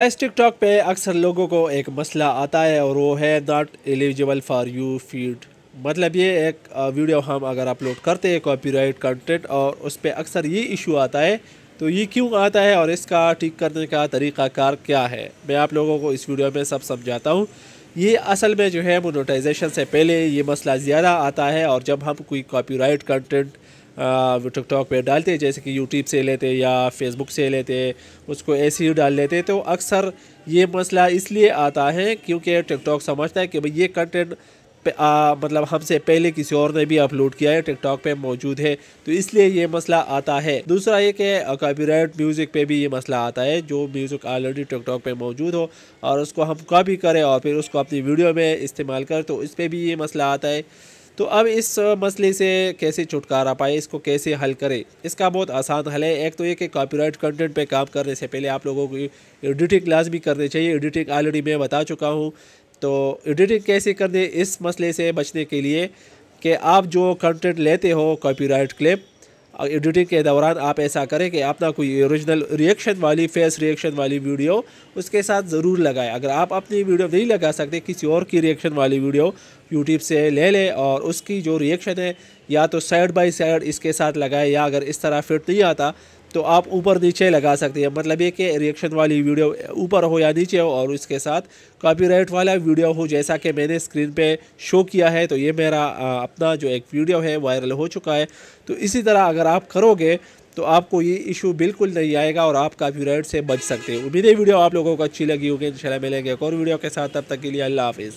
इस टिकटॉक पे अक्सर लोगों को एक मसला आता है और वो है not eligible for you feed मतलब ये एक वीडियो हम अगर अपलोड करते हैं कॉपीराइट कंटेंट और उस पर अक्सर ये इशू आता है तो ये क्यों आता है और इसका ठीक करने का तरीक़ाकार क्या है? मैं आप लोगों को इस वीडियो में सब समझाता हूँ। ये असल में जो है मोनोटाइजेशन से पहले ये मसला ज़्यादा आता है और जब हम कोई कॉपीराइट कंटेंट टिकटॉक पे डालते जैसे कि यूट्यूब से लेते या फेसबुक से लेते उसको ऐसे ही डाल लेते। तो अक्सर ये मसला इसलिए आता है क्योंकि टिकटॉक समझता है कि भाई ये कंटेंट आ, मतलब हमसे पहले किसी और ने भी अपलोड किया है टिकटॉक पे मौजूद है तो इसलिए ये मसला आता है। दूसरा ये कि कॉपीराइट म्यूज़िक पे भी ये मसला आता है जो म्यूज़िक ऑलरेडी टिकटॉक पे मौजूद हो और उसको हम कॉपी करें और फिर उसको अपनी वीडियो में इस्तेमाल करें तो इस पर भी ये मसला आता है। तो अब इस मसले से कैसे छुटकारा पाए, इसको कैसे हल करें, इसका बहुत आसान हल है। एक तो ये कि कॉपीराइट कंटेंट पे काम करने से पहले आप लोगों को एडिटिंग क्लास भी करनी चाहिए। एडिटिंग ऑलरेडी मैं बता चुका हूँ। तो एडिटिंग कैसे करने, इस मसले से बचने के लिए कि आप जो कंटेंट लेते हो कॉपीराइट क्लिप एडिटिंग के दौरान आप ऐसा करें कि अपना कोई ओरिजिनल रिएक्शन वाली फेस रिएक्शन वाली वीडियो उसके साथ ज़रूर लगाएँ। अगर आप अपनी वीडियो नहीं लगा सकते, किसी और की रिएक्शन वाली वीडियो यूट्यूब से ले लें और उसकी जो रिएक्शन है, या तो साइड बाई साइड इसके साथ लगाएँ, या अगर इस तरह फिट नहीं आता तो आप ऊपर नीचे लगा सकते हैं। मतलब ये कि रिएक्शन वाली वीडियो ऊपर हो या नीचे हो और उसके साथ कॉपीराइट वाला वीडियो हो, जैसा कि मैंने स्क्रीन पे शो किया है तो ये मेरा अपना जो एक वीडियो है वायरल हो चुका है। तो इसी तरह अगर आप करोगे तो आपको ये इशू बिल्कुल नहीं आएगा और आप कॉपीराइट से बच सकते हैं। उम्मीद है वीडियो आप लोगों को अच्छी लगी होगी। इंशाल्लाह मिलेंगे एक और वीडियो के साथ। तब तक के लिए अल्लाह हाफिज़।